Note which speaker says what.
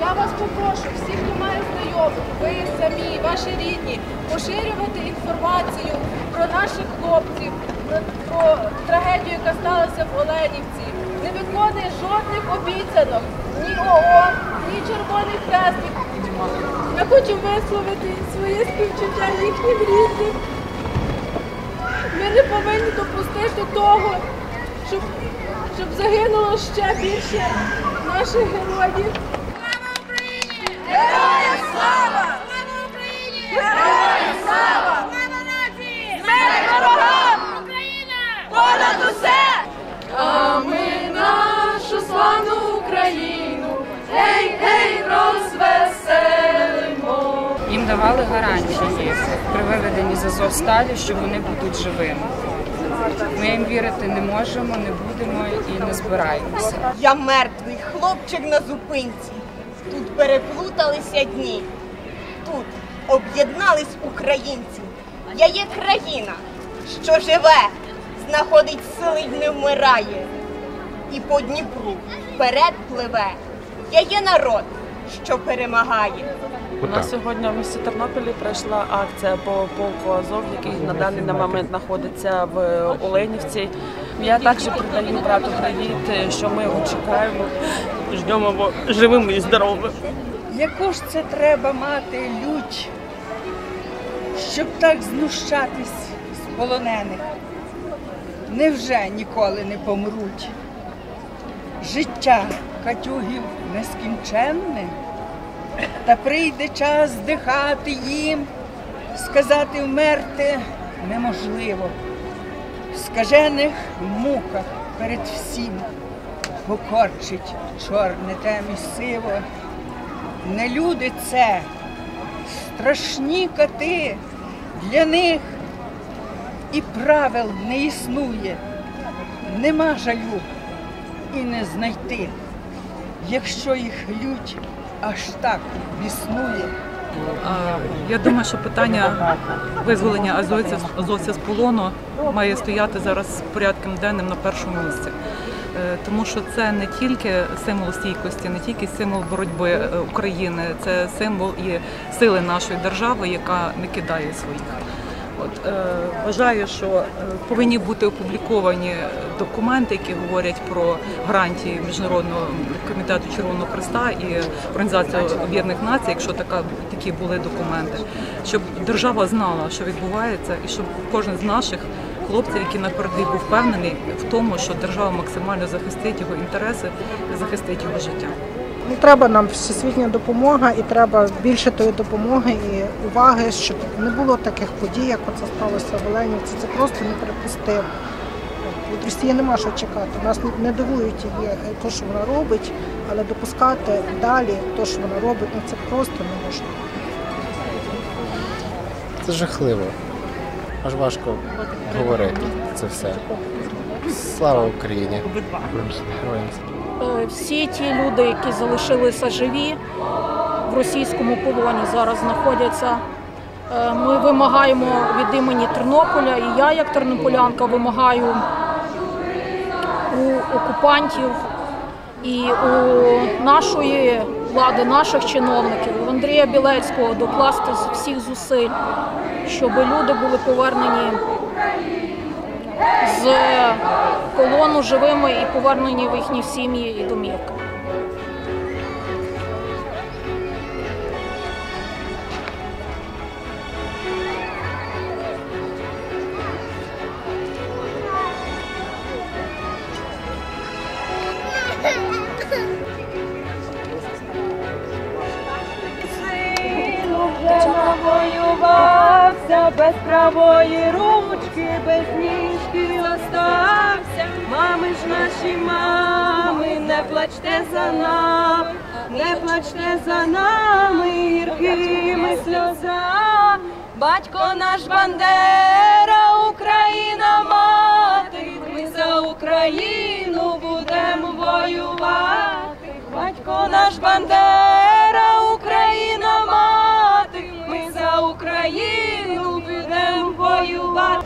Speaker 1: Я вас попрошу, всі, хто має знайомих, ви самі, ваші рідні, поширювати інформацію про наших хлопців, про, про трагедію, яка сталася в Оленівці. Не виконує жодних обіцянок ні ООН, ні Червоний Хрест. Я хочу висловити своє співчуття їхнім рідним. Ми не повинні допустити того, щоб, щоб загинуло ще більше наших героїв.
Speaker 2: Давали гарантії при виведенні з Азовсталі, що вони будуть живими. Ми їм вірити не можемо, не будемо і не збираємося.
Speaker 3: Я мертвий хлопчик на зупинці. Тут переплуталися дні. Тут об'єднались українці. Я є країна, що живе, знаходить сили й не вмирає. І по Дніпру вперед пливе. Я є народ, що перемагає.
Speaker 4: У нас сьогодні в місті Тернополі пройшла акція по полку Азов, який на даний момент знаходиться в Оленівці. Я також передаю брату привіт, що ми його чекаємо, ждемо його живим і здоровим.
Speaker 5: Яку ж це треба мати лють, щоб так знущатись з полонених? Невже ніколи не помруть? Життя катюгів нескінченне, та прийде час здихати їм, сказати вмерти неможливо. В скажених муках перед всім покорчить чорне темі сиво. Не люди це, страшні коти, для них і правил не існує, нема жалю і не знайти, якщо їх лють аж так біснує.
Speaker 6: Я думаю, що питання визволення азовців, азовців з полону має стояти зараз порядком денним на першому місці. Е, Тому що це не тільки символ стійкості, не тільки символ боротьби е, України, це символ і сили нашої держави, яка не кидає своїх. От, е, вважаю, що е, повинні бути опубліковані документи, які говорять про гарантії Міжнародного комітету Червоного Христа і Організації Об'єднаних Націй, якщо така, такі були документи, щоб держава знала, що відбувається, і щоб кожен з наших хлопців, який на був впевнений в тому, що держава максимально захистить його інтереси захистить його життя.
Speaker 7: Ну, треба нам всесвітня допомога і треба більше тої допомоги і уваги, щоб не було таких подій, як оце сталося в Оленівці. Це просто неприпустимо. Від Росії нема що чекати. Нас не дивують її те, що вона робить, але допускати далі те, що вона робить, ну це просто неможливо.
Speaker 8: Це жахливо. Аж важко говорити це все. Слава Україні! Героям!
Speaker 9: Е, Всі ті люди, які залишилися живі в російському полоні, зараз знаходяться. Е, Ми вимагаємо від імені Тернополя, і я, як тернополянка, вимагаю у окупантів і у нашої влади, наших чиновників, у Андрія Білецького докласти всіх зусиль, щоб люди були повернені з полону живими і повернені в їхні сім'ї і домівки.
Speaker 10: Без правої ручки, без ніжки ти остався, мами ж наші мами, не плачте за нами, не плачте за нами, гіркими сльозами. Батько наш Бандера, Україна мати, ми за Україну будемо воювати, батько наш Бандера, Україна мати, ми за Україну будемо воювати.